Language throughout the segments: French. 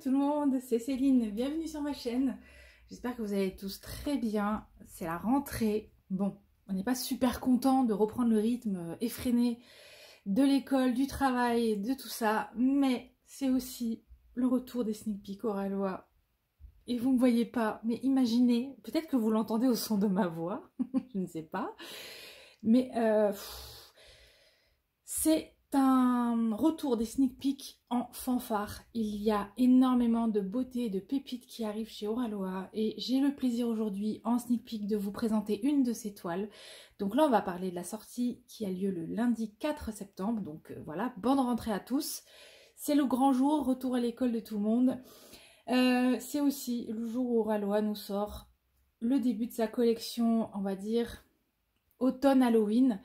tout le monde, c'est Céline, bienvenue sur ma chaîne. J'espère que vous allez tous très bien. C'est la rentrée. Bon, on n'est pas super content de reprendre le rythme effréné de l'école, du travail, de tout ça, mais c'est aussi le retour des sneak peeks. Et vous ne me voyez pas, mais imaginez, peut-être que vous l'entendez au son de ma voix, je ne sais pas, mais euh, c'est un retour des sneak peeks en fanfare. Il y a énormément de beauté et de pépites qui arrivent chez Oraloa et j'ai le plaisir aujourd'hui en sneak peek de vous présenter une de ces toiles. Donc là on va parler de la sortie qui a lieu le lundi 4 septembre. Donc euh, voilà, bonne rentrée à tous. C'est le grand jour, retour à l'école de tout le monde. Euh, c'est aussi le jour où Oraloa nous sort le début de sa collection, on va dire, automne Halloween.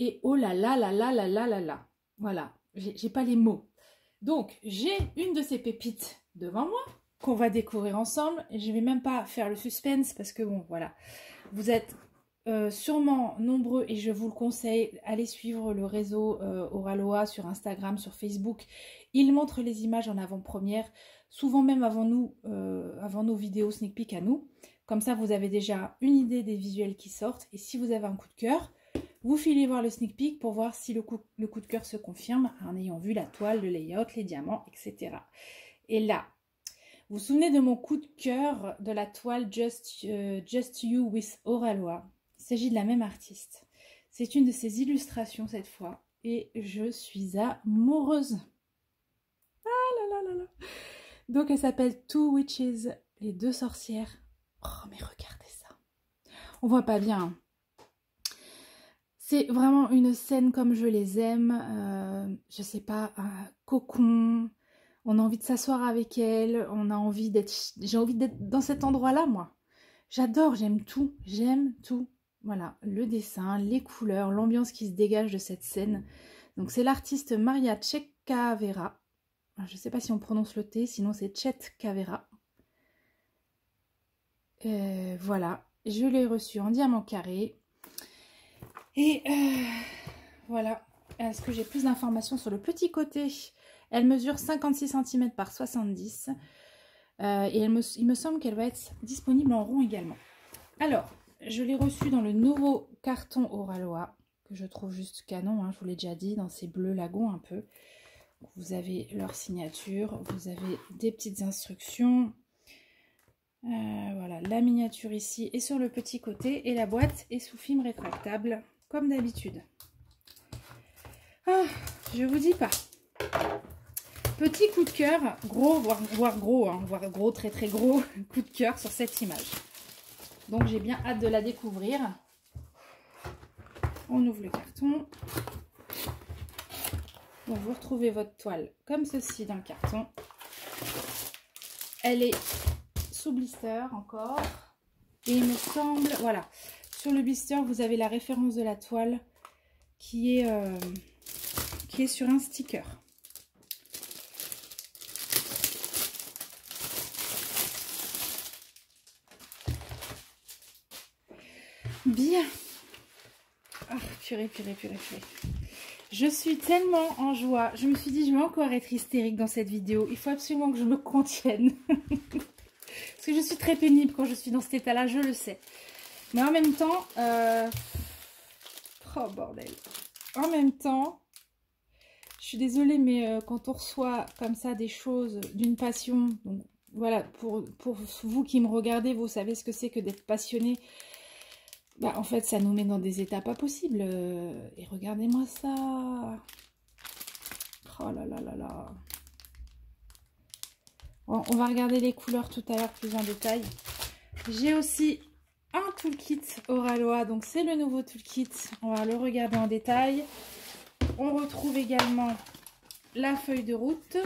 Et oh là là là là là là là là. Voilà, j'ai pas les mots. Donc, j'ai une de ces pépites devant moi qu'on va découvrir ensemble. Je vais même pas faire le suspense parce que bon, voilà. Vous êtes euh, sûrement nombreux et je vous le conseille, allez suivre le réseau euh, Oraloa sur Instagram, sur Facebook. Il montre les images en avant-première, souvent même avant nous, euh, avant nos vidéos sneak peek à nous. Comme ça, vous avez déjà une idée des visuels qui sortent. Et si vous avez un coup de cœur, vous filez voir le sneak peek pour voir si le coup, de cœur se confirme en ayant vu la toile, le layout, les diamants, etc. Et là, vous vous souvenez de mon coup de cœur de la toile Just, euh, You with Oralois Il s'agit de la même artiste. C'est une de ses illustrations cette fois. Et je suis amoureuse. Ah là là là là. Donc elle s'appelle Two Witches, les deux sorcières. Oh mais regardez ça. On voit pas bien. C'est vraiment une scène comme je les aime. Euh, je sais pas, un cocon. On a envie de s'asseoir avec elle. On a envie d'être. J'ai envie d'être dans cet endroit-là, moi. J'adore, j'aime tout. J'aime tout. Voilà, le dessin, les couleurs, l'ambiance qui se dégage de cette scène. Donc c'est l'artiste Maria Tchekavera. Je ne sais pas si on prononce le T, sinon c'est Cavera. Euh, voilà, je l'ai reçu en diamant carré. Et euh, voilà. Est-ce que j'ai plus d'informations sur le petit côté? Elle mesure 56 cm par 70 euh, et il me semble qu'elle va être disponible en rond également. Alors, je l'ai reçue dans le nouveau carton Oraloa que je trouve juste canon, hein, je vous l'ai déjà dit, dans ces bleus lagons un peu. Vous avez leur signature, vous avez des petites instructions. Euh, voilà, la miniature ici et sur le petit côté. Et la boîte est sous film rétractable comme d'habitude. Ah, je vous dis pas. Petit coup de cœur, gros, voire, gros, hein, voire gros, très très gros coup de cœur sur cette image. Donc j'ai bien hâte de la découvrir. On ouvre le carton. Vous retrouvez votre toile comme ceci dans le carton. Elle est sous blister encore. Et il me semble, voilà, sur le blister, vous avez la référence de la toile qui est, euh, qui est sur un sticker. Bien. Ah, purée, purée, purée, purée. Je suis tellement en joie. Je me suis dit, je vais encore être hystérique dans cette vidéo. Il faut absolument que je me contienne. Parce que je suis très pénible quand je suis dans cet état-là, je le sais. Mais en même temps, euh, oh bordel. En même temps, je suis désolée, mais euh, quand on reçoit comme ça des choses d'une passion, donc voilà, pour, pour vous qui me regardez, vous savez ce que c'est que d'être passionné. Bah, en fait, ça nous met dans des états pas possibles. Et regardez-moi ça. Oh là là là là. on va regarder les couleurs tout à l'heure plus en détail. J'ai aussi un toolkit Oraloa. Donc, c'est le nouveau toolkit. On va le regarder en détail. On retrouve également la feuille de route,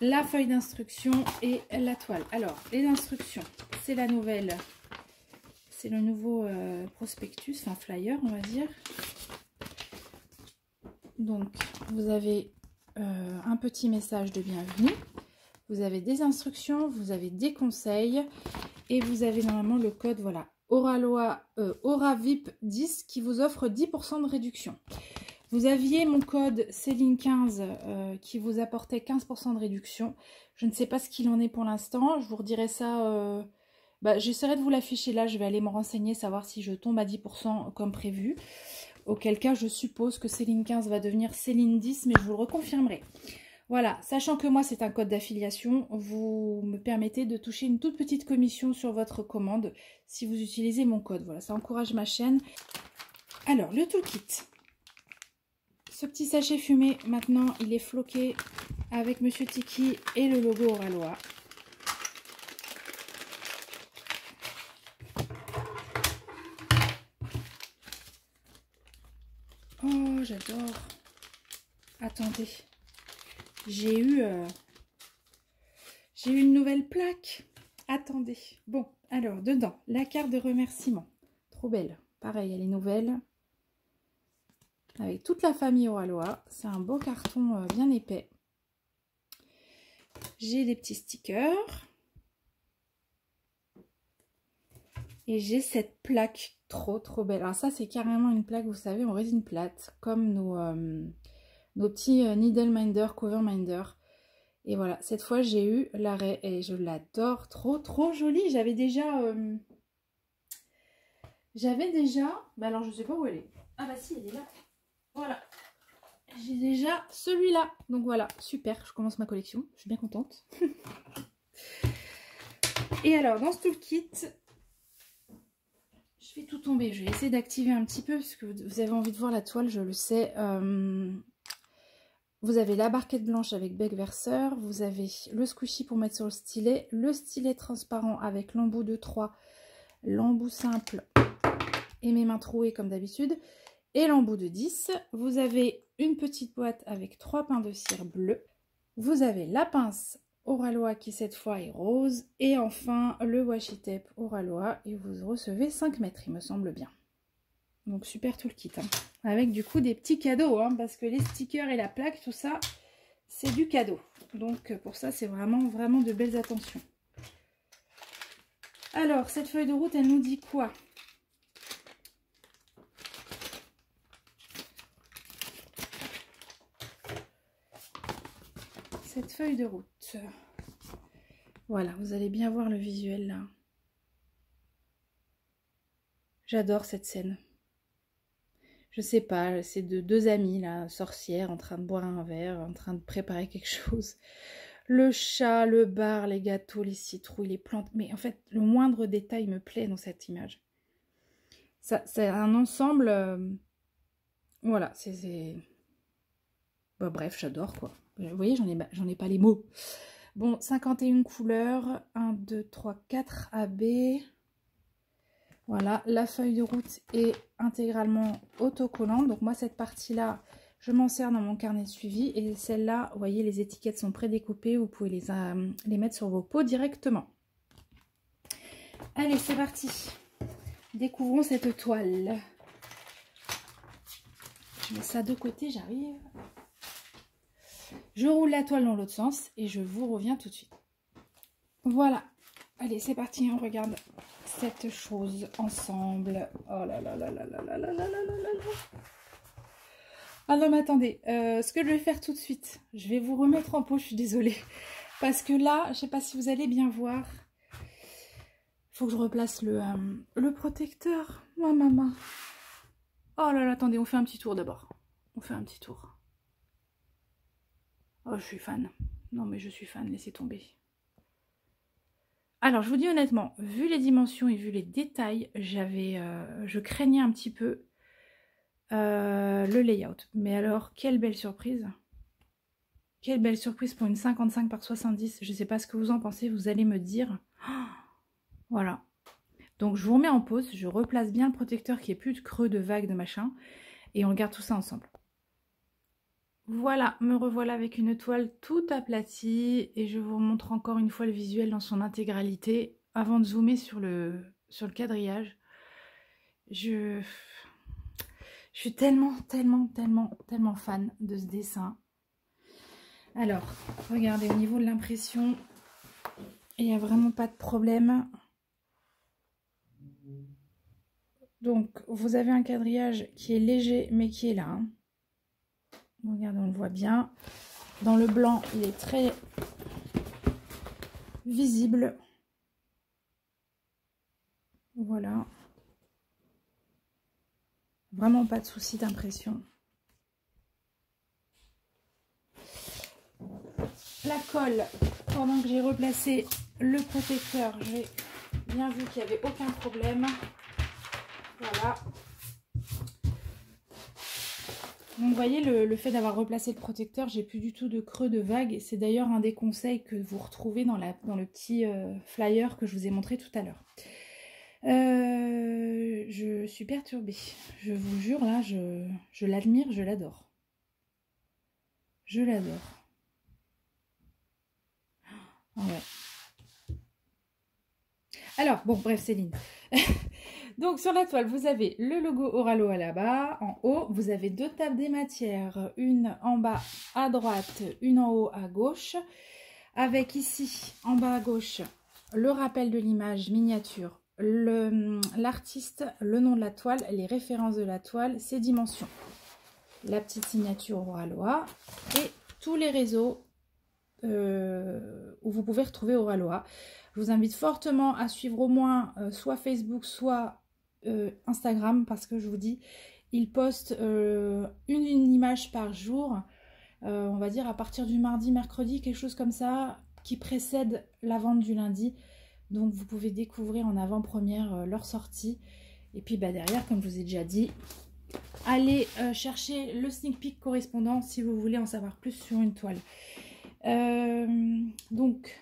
la feuille d'instruction et la toile. Alors, les instructions, c'est la nouvelle, c'est le nouveau euh, prospectus, enfin flyer, on va dire. Donc, vous avez euh, un petit message de bienvenue. Vous avez des instructions, vous avez des conseils et vous avez normalement le code, voilà, Oraloa, euh, OraVip 10 qui vous offre 10% de réduction. Vous aviez mon code Céline15 euh, qui vous apportait 15% de réduction. Je ne sais pas ce qu'il en est pour l'instant. Je vous redirai ça. Euh, bah, j'essaierai de vous l'afficher là. Je vais aller me renseigner, savoir si je tombe à 10% comme prévu. Auquel cas, je suppose que Céline 15 va devenir Céline 10, mais je vous le reconfirmerai. Voilà, sachant que moi c'est un code d'affiliation, vous me permettez de toucher une toute petite commission sur votre commande si vous utilisez mon code. Voilà, ça encourage ma chaîne. Alors, le toolkit. Ce petit sachet fumé, maintenant, il est floqué avec Monsieur Tiki et le logo Oralois. Oh, j'adore. Attendez. J'ai eu... Euh, j'ai eu une nouvelle plaque. Attendez. Bon, alors, dedans, la carte de remerciement. Trop belle. Pareil, elle est nouvelle avec toute la famille Oraloa. C'est un beau carton euh, bien épais. J'ai des petits stickers. Et j'ai cette plaque trop trop belle. Alors ça c'est carrément une plaque, vous savez, en résine plate, comme nos, euh, nos petits euh, Needle Minder, Cover Minder. Et voilà, cette fois j'ai eu l'arrêt et je l'adore, trop trop jolie. J'avais déjà... J'avais déjà... Bah alors je sais pas où elle est. Ah bah si, elle est là. Voilà. J'ai déjà celui-là. Donc voilà, super. Je commence ma collection. Je suis bien contente. Et alors, dans ce toolkit, je fais tout tomber. Je vais essayer d'activer un petit peu parce que vous avez envie de voir la toile, je le sais. Euh, vous avez la barquette blanche avec bec verseur. Vous avez le squishy pour mettre sur le stylet. Le stylet transparent avec l'embout de 3. L'embout simple et mes mains trouées comme d'habitude et l'embout de 10. Vous avez une petite boîte avec trois pains de cire bleu. Vous avez la pince Oralois qui cette fois est rose. Et enfin le washi tape Oralois et vous recevez 5 mètres il me semble bien. Donc super tout le kit. Hein. Avec du coup des petits cadeaux hein, parce que les stickers et la plaque tout ça c'est du cadeau. Donc pour ça c'est vraiment vraiment de belles attentions. Alors cette feuille de route elle nous dit quoi? Feuille de route. Voilà, vous allez bien voir le visuel là. J'adore cette scène. Je sais pas, c'est de deux amis là, sorcières, en train de boire un verre, en train de préparer quelque chose. Le chat, le bar, les gâteaux, les citrouilles, les plantes. Mais en fait, le moindre détail me plaît dans cette image. C'est un ensemble. Euh, voilà, c'est. Bah, bref, j'adore quoi. Vous voyez, j'en ai, ai pas les mots. Bon, 51 couleurs. 1, 2, 3, 4 AB. Voilà, la feuille de route est intégralement autocollante. Donc moi, cette partie-là, je m'en sers dans mon carnet de suivi. Et celle-là, vous voyez, les étiquettes sont prédécoupées. Vous pouvez les, euh, les mettre sur vos pots directement. Allez, c'est parti. Découvrons cette toile. Je mets ça de côté, j'arrive. Je roule la toile dans l'autre sens et je vous reviens tout de suite. Voilà. Allez, c'est parti, on regarde cette chose ensemble. Oh là là là là là là là là là là là Ah non, mais attendez. ce que je vais faire tout de suite, je vais vous remettre en pot, je suis désolée. Parce que là, je ne sais pas si vous allez bien voir. Il faut que je replace le, le protecteur. Ma maman. Oh là là, attendez, on fait un petit tour d'abord. On fait un petit tour. Oh, je suis fan. Non, mais je suis fan, laissez tomber. Alors, je vous dis honnêtement, vu les dimensions et vu les détails, j'avais, euh, je craignais un petit peu euh, le layout. Mais alors, quelle belle surprise. Quelle belle surprise pour une 55 par 70. Je ne sais pas ce que vous en pensez, vous allez me dire. voilà. Donc, je vous remets en pause, je replace bien le protecteur qui est plus de creux de vague de machin. Et on regarde tout ça ensemble. Voilà, me revoilà avec une toile toute aplatie et je vous montre encore une fois le visuel dans son intégralité avant de zoomer sur le, sur le quadrillage. Je, je suis tellement, tellement, tellement, tellement fan de ce dessin. Alors, regardez, au niveau de l'impression, il n'y a vraiment pas de problème. Donc, vous avez un quadrillage qui est léger mais qui est là. Hein. Regardez, on le voit bien. Dans le blanc, il est très visible. Voilà. Vraiment pas de souci d'impression. La colle, pendant que j'ai replacé le protecteur, j'ai bien vu qu'il n'y avait aucun problème. Voilà. Donc vous voyez, le, fait d'avoir replacé le protecteur, j'ai plus du tout de creux de vague. C'est d'ailleurs un des conseils que vous retrouvez dans, le petit euh, flyer que je vous ai montré tout à l'heure. Euh, je suis perturbée. Je vous jure, là, je, je l'admire, je l'adore. Je l'adore. Ah ouais. Alors, bon, bref, Céline. Donc, sur la toile, vous avez le logo Oralo là-bas, en haut. Vous avez deux tables des matières, une en bas à droite, une en haut à gauche. Avec ici, en bas à gauche, le rappel de l'image miniature l'artiste, le, nom de la toile, les références de la toile, ses dimensions. La petite signature Oraloa et tous les réseaux euh, où vous pouvez retrouver Oraloa. Je vous invite fortement à suivre au moins euh, soit Facebook, soit euh, Instagram parce que je vous dis, il poste une, une, image par jour, on va dire à partir du mardi, mercredi, quelque chose comme ça, qui précède la vente du lundi. Donc vous pouvez découvrir en avant-première euh, leur sortie. Et puis bah, derrière, comme je vous ai déjà dit, allez euh, chercher le sneak peek correspondant si vous voulez en savoir plus sur une toile. Euh, donc,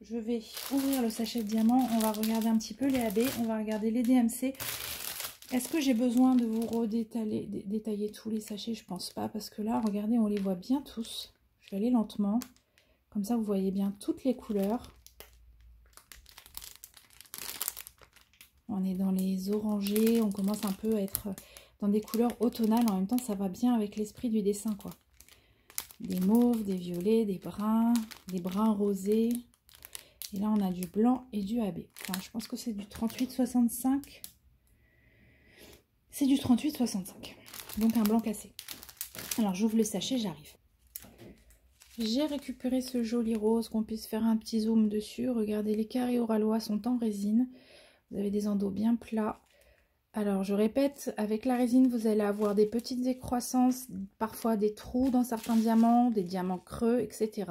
je vais ouvrir le sachet de diamant. On va regarder un petit peu les AB. On va regarder les DMC. Est-ce que j'ai besoin de vous redétailler détailler tous les sachets? Je pense pas. Parce que là, regardez, on les voit bien tous. Je vais aller lentement. Comme ça, vous voyez bien toutes les couleurs. On est dans les orangés, on commence un peu à être dans des couleurs automnales. En même temps, ça va bien avec l'esprit du dessin, quoi. Des mauves, des violets, des bruns, des bruns rosés. Et là, on a du blanc et du AB. Je pense que c'est du 38-65. C'est du 38-65. Donc, un blanc cassé. Alors, j'ouvre le sachet, j'arrive. J'ai récupéré ce joli rose, qu'on puisse faire un petit zoom dessus. Regardez, les carrés oralois sont en résine. Vous avez des endos bien plats. Alors, je répète, avec la résine, vous allez avoir des petites décroissances, parfois des trous dans certains diamants, des diamants creux, etc.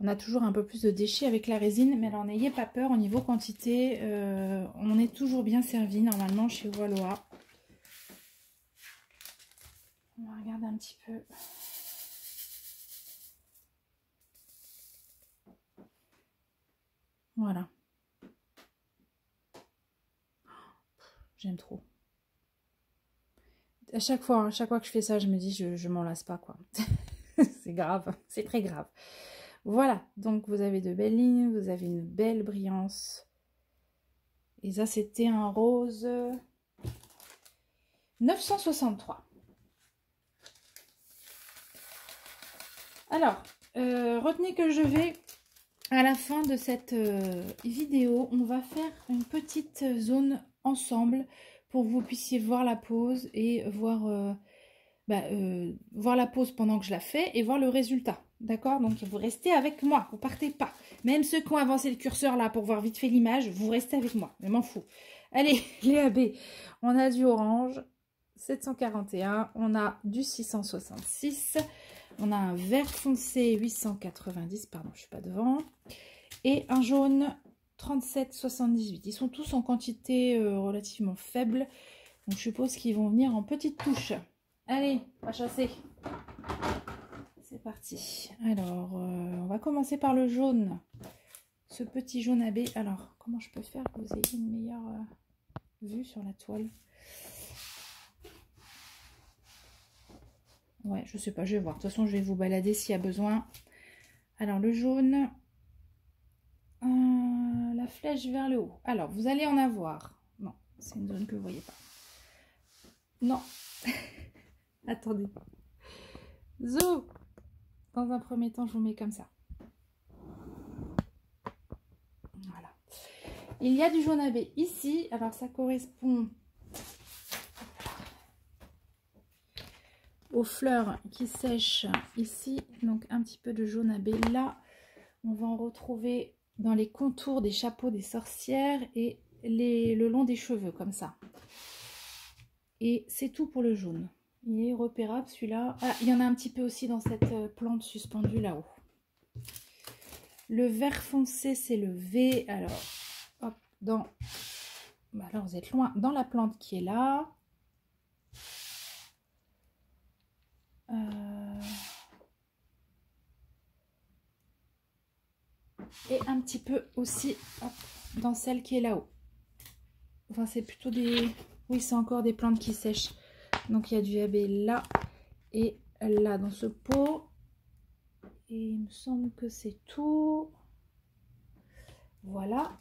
On a toujours un peu plus de déchets avec la résine, mais alors n'ayez pas peur, au niveau quantité, euh, on est toujours bien servi normalement chez Walloa. On va regarder un petit peu. Voilà. J'aime trop. À chaque fois, à chaque fois que je fais ça, je me dis, je, je m'en lasse pas, quoi. c'est grave, c'est très grave. Voilà, donc vous avez de belles lignes, vous avez une belle brillance. Et ça, c'était un rose 963. Alors, euh, retenez que je vais, à la fin de cette euh, vidéo, on va faire une petite zone ensemble pour que vous puissiez voir la pose et voir, euh, bah, voir la pose pendant que je la fais et voir le résultat. D'accord Donc vous restez avec moi, vous partez pas. Même ceux qui ont avancé le curseur là pour voir vite fait l'image, vous restez avec moi, je m'en fous. Allez, les AB, on a du orange, 741, on a du 666, on a un vert foncé 890, pardon, je suis pas devant, et un jaune 37,78. Ils sont tous en quantité euh, relativement faible. Donc je suppose qu'ils vont venir en petites touches. Allez, on chasser. Alors, euh, on va commencer par le jaune. Ce petit jaune AB. Alors, comment je peux faire que vous ayez une meilleure euh, vue sur la toile? Ouais, je sais pas, je vais voir. De toute façon, je vais vous balader s'il y a besoin. Alors, le jaune, euh, la flèche vers le haut. Alors, vous allez en avoir. Non, c'est une zone que vous voyez pas. Non. Attendez. Zo Dans un premier temps, je vous mets comme ça. Voilà. Il y a du jaune AB ici. Alors, ça correspond aux fleurs qui sèchent ici. Donc un petit peu de jaune à là. On va en retrouver dans les contours des chapeaux des sorcières et le long des cheveux comme ça. Et c'est tout pour le jaune. Il est repérable celui-là. Ah, il y en a un petit peu aussi dans cette euh, plante suspendue là-haut. Le vert foncé, c'est le V. Alors, hop, dans... Bah, alors, vous êtes loin. Dans la plante qui est là. Euh, et un petit peu aussi dans celle qui est là-haut. Enfin, c'est plutôt des... Oui, c'est encore des plantes qui sèchent. Donc, il y a du AB là et là dans ce pot. Et il me semble que c'est tout. Voilà.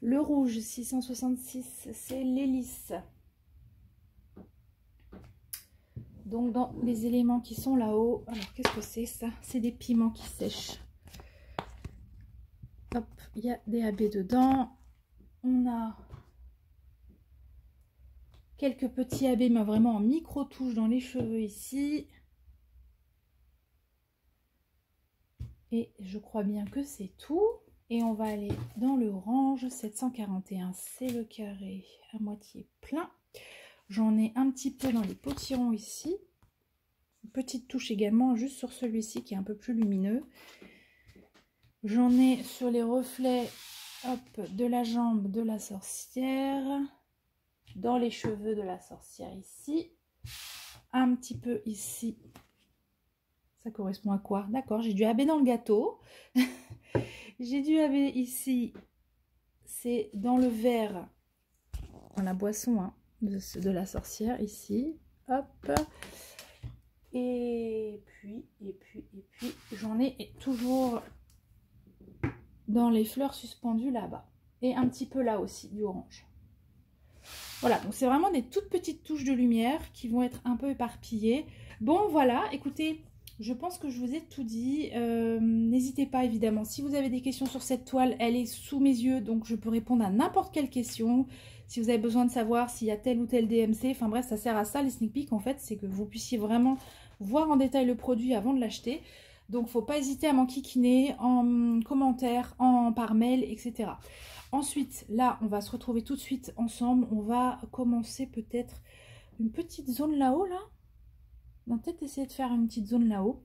Le rouge 666, c'est l'hélice. Donc dans les éléments qui sont là-haut, alors qu'est-ce que c'est ça? C'est des piments qui sèchent. Hop, il y a des AB dedans. On a quelques petits AB, mais vraiment en micro-touche dans les cheveux ici. Et je crois bien que c'est tout. Et on va aller dans le orange. 741, c'est le carré à moitié plein. J'en ai un petit peu dans les potirons ici. Petite touche également juste sur celui-ci qui est un peu plus lumineux. J'en ai sur les reflets de la jambe de la sorcière. Dans les cheveux de la sorcière ici. Un petit peu ici ça correspond à quoi? D'accord, j'ai du AB dans le gâteau. j'ai du AB ici. C'est dans le verre, dans la boisson hein, de, de, la sorcière, ici. Hop. Et puis, et puis, et puis, j'en ai toujours dans les fleurs suspendues là-bas. Et un petit peu là aussi, du orange. Voilà, donc c'est vraiment des toutes petites touches de lumière qui vont être un peu éparpillées. Bon, voilà, écoutez, je pense que je vous ai tout dit. Euh, n'hésitez pas évidemment. Si vous avez des questions sur cette toile, elle est sous mes yeux, donc je peux répondre à n'importe quelle question. Si vous avez besoin de savoir s'il y a tel ou tel DMC, enfin bref, ça sert à ça les sneak peeks en fait, c'est que vous puissiez vraiment voir en détail le produit avant de l'acheter. Donc faut pas hésiter à m'enquiquiner en commentaire, en par mail, etc. Ensuite, là, on va se retrouver tout de suite ensemble. On va commencer peut-être une petite zone là-haut, là on va peut-être essayer de faire une petite zone là-haut.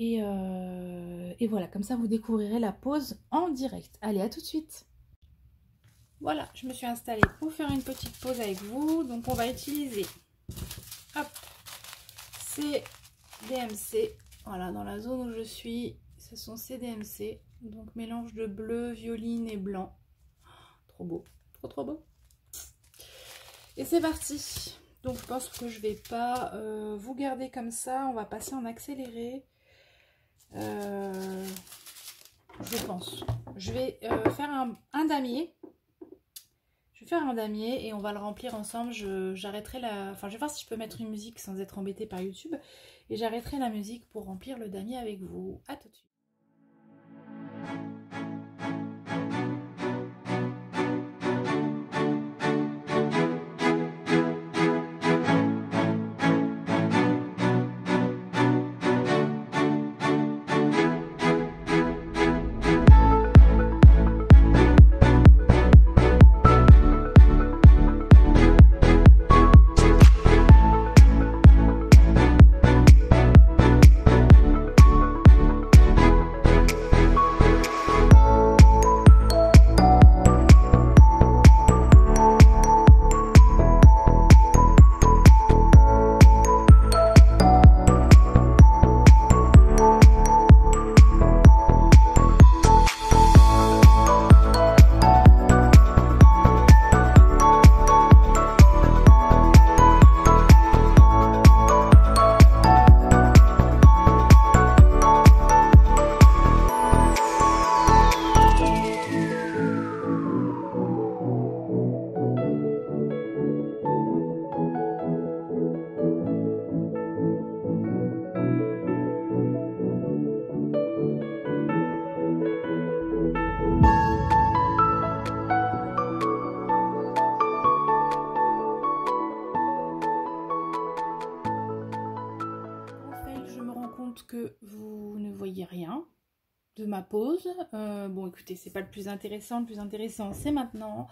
Euh, et, voilà, comme ça vous découvrirez la pause en direct. Allez, à tout de suite Voilà, je me suis installée pour faire une petite pause avec vous. Donc on va utiliser hop, DMC. Voilà, dans la zone où je suis, ce sont ces DMC. Donc mélange de bleu, violine et blanc. Trop beau, trop trop beau. Et c'est parti donc je pense que je vais pas euh, vous garder comme ça. On va passer en accéléré. Euh, je pense. Je vais euh, faire un, damier. Je vais faire un damier et on va le remplir ensemble. J'arrêterai la... Enfin, je vais voir si je peux mettre une musique sans être embêtée par YouTube. Et j'arrêterai la musique pour remplir le damier avec vous. A tout de suite. Euh, bon, écoutez, c'est pas le plus intéressant. Le plus intéressant, c'est maintenant.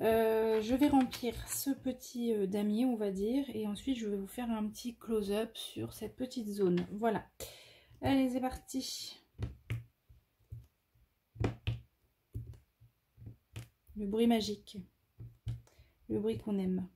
Euh, je vais remplir ce petit euh, damier, on va dire. Et ensuite, je vais vous faire un petit close-up sur cette petite zone. Voilà. Allez, c'est parti. Le bruit magique. Le bruit qu'on aime.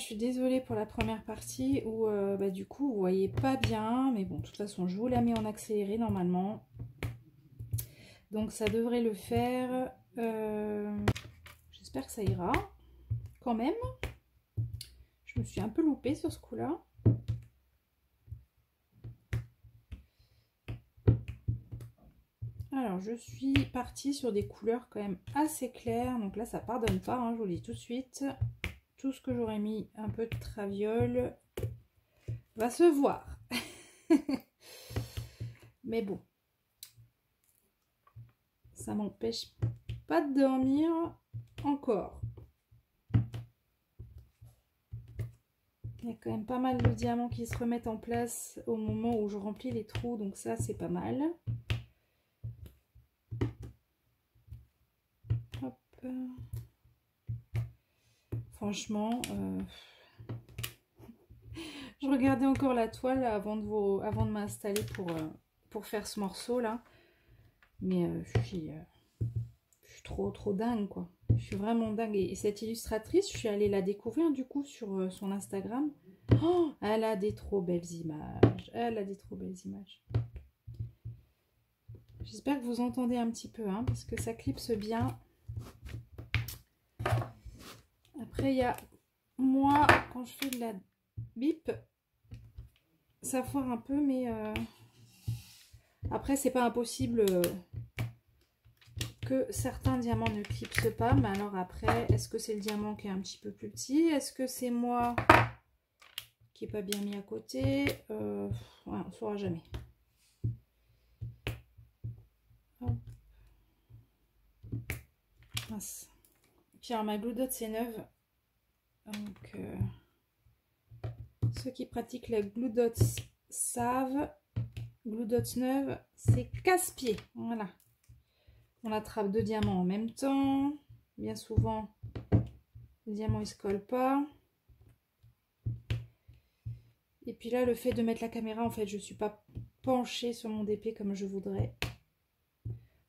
Je suis désolée pour la première partie où euh, bah, du coup vous voyez pas bien. Mais bon, de toute façon, je vous la mets en accéléré normalement. Donc ça devrait le faire. Euh, j'espère que ça ira quand même. Je me suis un peu loupée sur ce coup-là. Alors, je suis partie sur des couleurs quand même assez claires. Donc là, ça pardonne pas, hein, je vous le dis tout de suite tout ce que j'aurais mis un peu de traviole va se voir. Mais bon, ça m'empêche pas de dormir encore. Il y a quand même pas mal de diamants qui se remettent en place au moment où je remplis les trous, donc ça c'est pas mal. Hop. Franchement, euh, je regardais encore la toile avant de, m'installer pour, euh, pour faire ce morceau là. Mais euh, je, suis, je suis trop trop dingue quoi. Je suis vraiment dingue. Et cette illustratrice, je suis allée la découvrir du coup sur son Instagram. Oh, elle a des trop belles images. Elle a des trop belles images. J'espère que vous entendez un petit peu, hein, parce que ça clipse bien. Après, il y a moi, quand je fais de la bip, ça foire un peu, mais euh, après, c'est pas impossible euh, que certains diamants ne clipsent pas. Mais alors après, est-ce que c'est le diamant qui est un petit peu plus petit? Est-ce que c'est moi qui n'est pas bien mis à côté? Euh, On ne saura jamais. Tiens, ma Blue Dot, c'est neuve. Donc, euh, ceux qui pratiquent la Glue Dots savent. Glue Dots neuve, c'est casse-pied. Voilà. On attrape deux diamants en même temps. Bien souvent, le diamant ne se colle pas. Et puis là, le fait de mettre la caméra, en fait, je ne suis pas penchée sur mon DP comme je voudrais.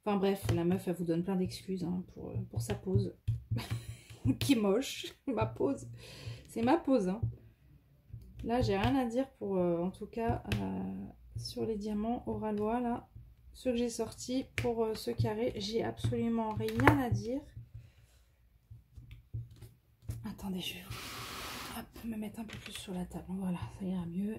Enfin bref, la meuf, elle vous donne plein d'excuses hein, pour, pour sa pose. qui moche, ma pose. C'est ma pose. Hein. Là, j'ai rien à dire pour, euh, en tout cas, euh, sur les diamants Oralois, là. Ceux que j'ai sortis pour euh, ce carré, j'ai absolument rien à dire. Attendez, je vais me mettre un peu plus sur la table. Voilà, ça ira mieux.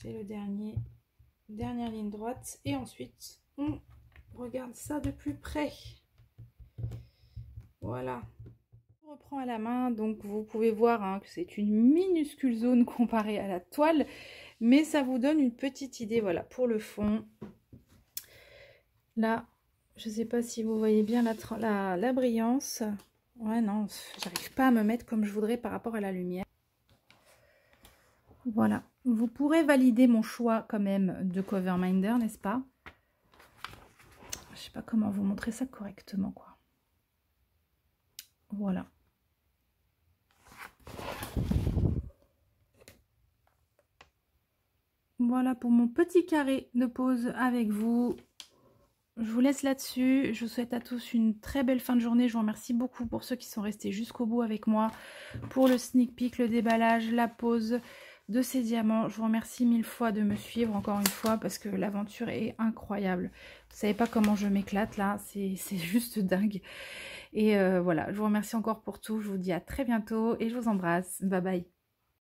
c'est le dernier. Dernière ligne Et ensuite, on regarde ça de plus près. Voilà. On reprend à la main, donc vous pouvez voir hein, que c'est une minuscule zone comparée à la toile. Mais ça vous donne une petite idée, voilà, pour le fond. Là, je ne sais pas si vous voyez bien la brillance. Ouais, non, j'arrive pas à me mettre comme je voudrais par rapport à la lumière. Voilà. Vous pourrez valider mon choix quand même de Coverminder, n'est-ce pas? Je sais pas comment vous montrer ça correctement, quoi. Voilà. Voilà pour mon petit carré de pause avec vous. Je vous laisse là-dessus. Je vous souhaite à tous une très belle fin de journée. Je vous remercie beaucoup pour ceux qui sont restés jusqu'au bout avec moi. Pour le sneak peek, le déballage, la pause, de ces diamants. Je vous remercie mille fois de me suivre encore une fois parce que l'aventure est incroyable. Vous savez pas comment je m'éclate là, c'est juste dingue. Et euh, voilà, je vous remercie encore pour tout. Je vous dis à très bientôt et je vous embrasse. Bye bye.